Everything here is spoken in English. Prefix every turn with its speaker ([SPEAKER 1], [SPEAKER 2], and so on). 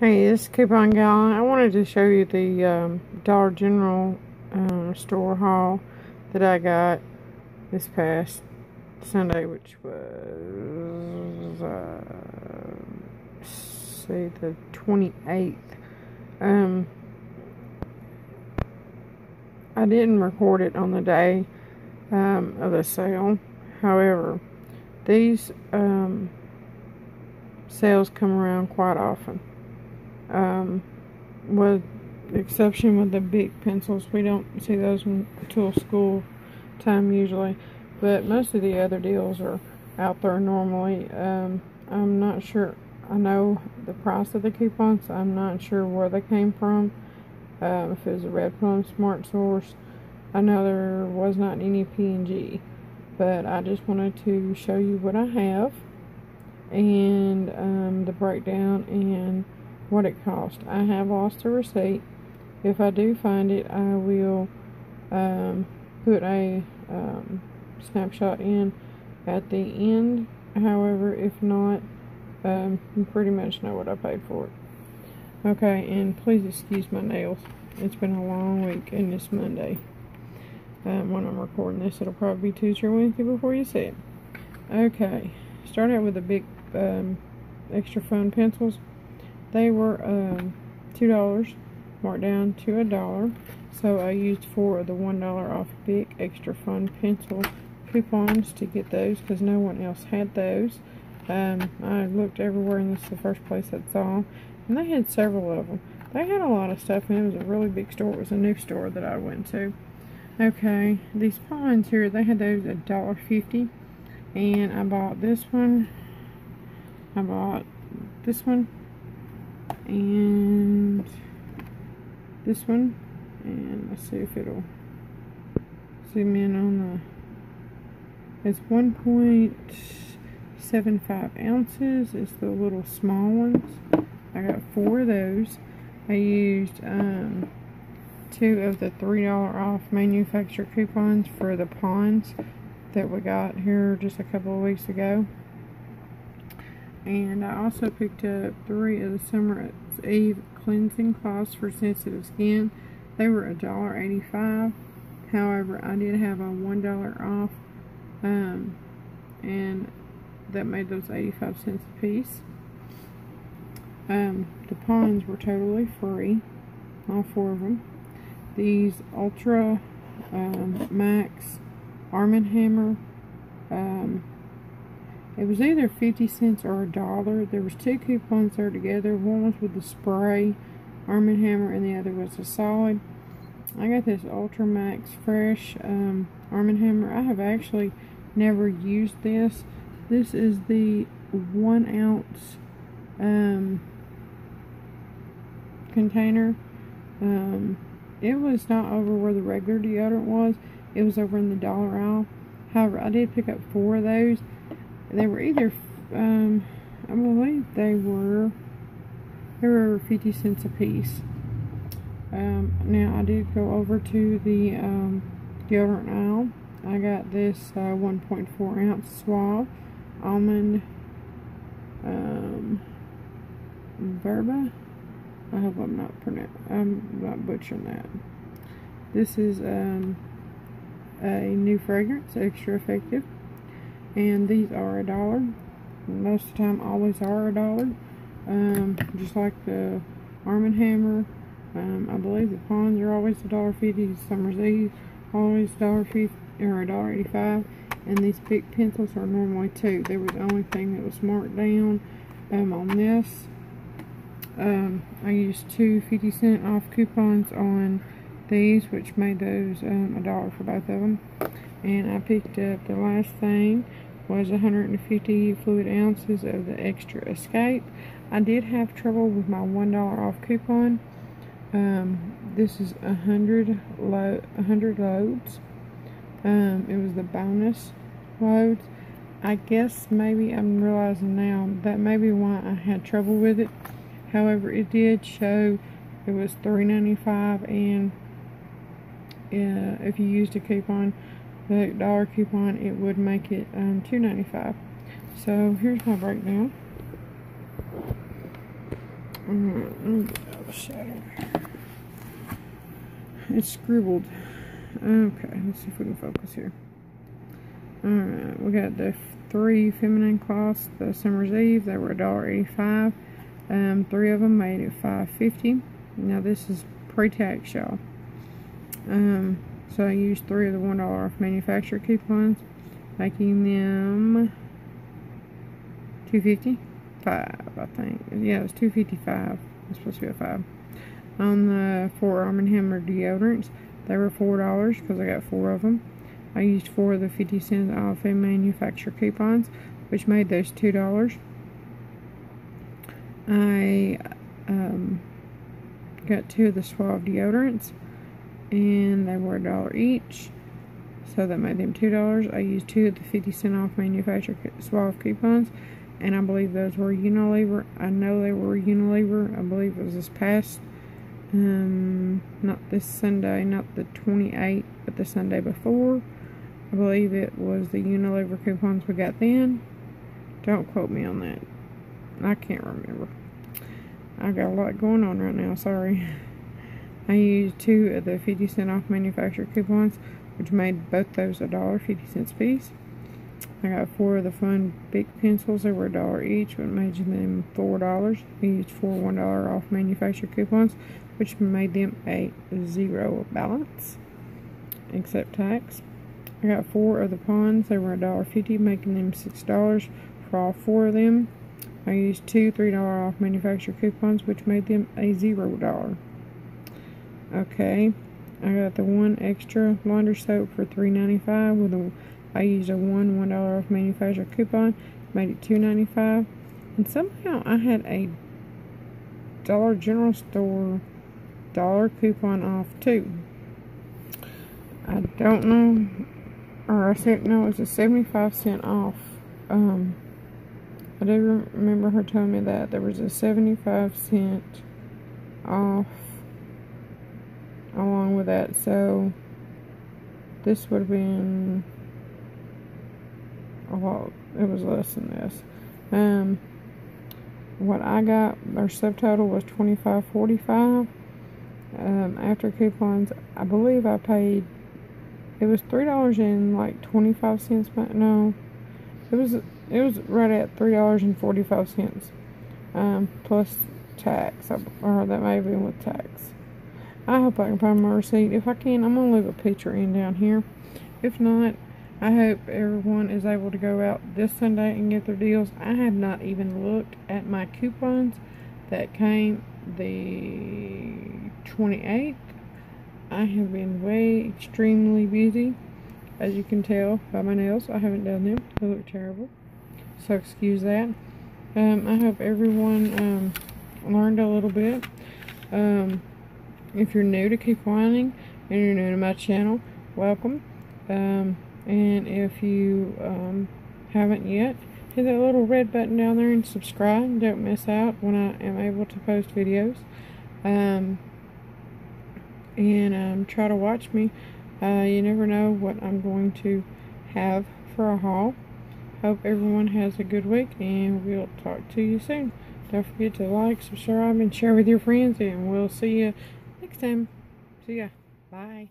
[SPEAKER 1] Hey, this Coupon Gal. I wanted to show you the um, Dollar General um, store haul that I got this past Sunday, which was, uh, say, the 28th. Um, I didn't record it on the day um, of the sale. However, these um, sales come around quite often um, with exception with the big pencils. We don't see those until school time usually, but most of the other deals are out there normally. Um, I'm not sure. I know the price of the coupons. I'm not sure where they came from. Um, if it was a Red Plum Smart Source, I know there was not any P&G, but I just wanted to show you what I have and um, the breakdown and what it cost. I have lost a receipt. If I do find it, I will um, put a um, snapshot in at the end. However, if not, um, you pretty much know what I paid for it. Okay, and please excuse my nails. It's been a long week, and it's Monday. Um, when I'm recording this, it'll probably be Tuesday or Wednesday before you see it. Okay, start out with the big um, extra fun pencils. They were um, $2 marked down to a dollar. So I used four of the $1 off Bic Extra Fun pencil coupons to get those because no one else had those. Um, I looked everywhere and this is the first place I saw And they had several of them. They had a lot of stuff and it was a really big store. It was a new store that I went to. Okay, these Pond's here, they had those at $1.50. And I bought this one. I bought this one and this one and let's see if it'll zoom in on the it's 1.75 ounces it's the little small ones. I got four of those. I used um, two of the three dollar off manufacturer coupons for the Pond's that we got here just a couple of weeks ago and I also picked up three of the Summer Eve cleansing cloths for sensitive skin. They were $1.85. However, I did have a $1 off, um, and that made those 85 cents a piece. Um, the Pond's were totally free, all four of them. These Ultra um, Max Arm & Hammer um, it was either 50 cents or a dollar. There was two coupons there together. One was with the spray Arm & Hammer and the other was a solid. I got this Ultra Max Fresh um, Arm & Hammer. I have actually never used this. This is the one ounce um, container. Um, it was not over where the regular deodorant was. It was over in the dollar aisle. However, I did pick up four of those they were either, um, I believe they were, they were 50 cents a piece. Um, now I did go over to the um, deodorant aisle. I got this uh, 1.4 ounce Suave almond um, verba. I hope I'm not pronouncing, I'm not butchering that. This is um, a new fragrance, extra effective and these are a dollar. Most of the time always are a dollar. Um, just like the Arm & Hammer. Um, I believe the Pond's are always a dollar fifty Summer's Eve always dollar fifty or a dollar eighty five and these big pencils are normally two. They were the only thing that was marked down um, on this. Um, I used two 50 cent off coupons on these which made those um, a dollar for both of them and I picked up the last thing was 150 fluid ounces of the extra escape. I did have trouble with my one dollar off coupon. Um, this is hundred lo 100 loads. Um, it was the bonus loads. I guess maybe I'm realizing now that may be why I had trouble with it. However it did show it was $3.95 and uh, if you used a coupon the dollar coupon, it would make it um, $2.95. So here's my breakdown. It's scribbled. Okay, let's see if we can focus here. Alright, we got the three feminine cloths, the Summer's Eve. They were $1.85. Um, three of them made it $5.50. Now this is pre-tax, y'all. Um, so I used three of the $1 off manufacturer coupons, making them 250 five, I think. Yeah, it was 255 It's supposed to be a five. On the four Arm & Hammer deodorants, they were $4 because I got four of them. I used four of the 50 cents off in manufacturer coupons, which made those $2. I um, got two of the Suave deodorants, and they were a dollar each, so that made them $2. I used two of the 50 cent off manufacturer Suave coupons, and I believe those were Unilever. I know they were Unilever. I believe it was this past, um, not this Sunday, not the 28th, but the Sunday before. I believe it was the Unilever coupons we got then. Don't quote me on that. I can't remember. I got a lot going on right now, sorry. I used two of the 50 cent off manufacturer coupons, which made both those a dollar 50 cents piece. I got four of the fun big pencils. They were a dollar each, but made them four dollars. I used four one dollar off manufacturer coupons, which made them a zero balance, except tax. I got four of the Pond's. They were a dollar fifty, making them six dollars for all four of them. I used two three dollar off manufacturer coupons, which made them a zero dollar. Okay, I got the one extra laundry soap for three ninety five with a I used a one one dollar off manufacturer coupon, made it two ninety five, and somehow I had a Dollar General store dollar coupon off too. I don't know, or I said no, it was a seventy five cent off. Um, I do remember her telling me that there was a seventy five cent off along with that, so this would have been well, it was less than this. Um, what I got, our subtotal was twenty five forty five. Um, after coupons, I believe I paid. It was three dollars and like twenty five cents. No, it was it was right at three dollars and forty five cents, um, plus tax. Or that may have been with tax. I hope I can find my receipt. If I can, I'm gonna leave a picture in down here. If not, I hope everyone is able to go out this Sunday and get their deals. I have not even looked at my coupons that came the 28th. I have been way extremely busy. As you can tell by my nails, I haven't done them. They look terrible. So excuse that. Um, I hope everyone um, learned a little bit. Um, if you're new to couponing and you're new to my channel, welcome. Um, and if you um, haven't yet, hit that little red button down there and subscribe. Don't miss out when I am able to post videos. Um, and um, try to watch me. Uh, you never know what I'm going to have for a haul. Hope everyone has a good week, and we'll talk to you soon. Don't forget to like, subscribe, and share with your friends, and we'll see you next time. See ya. Bye.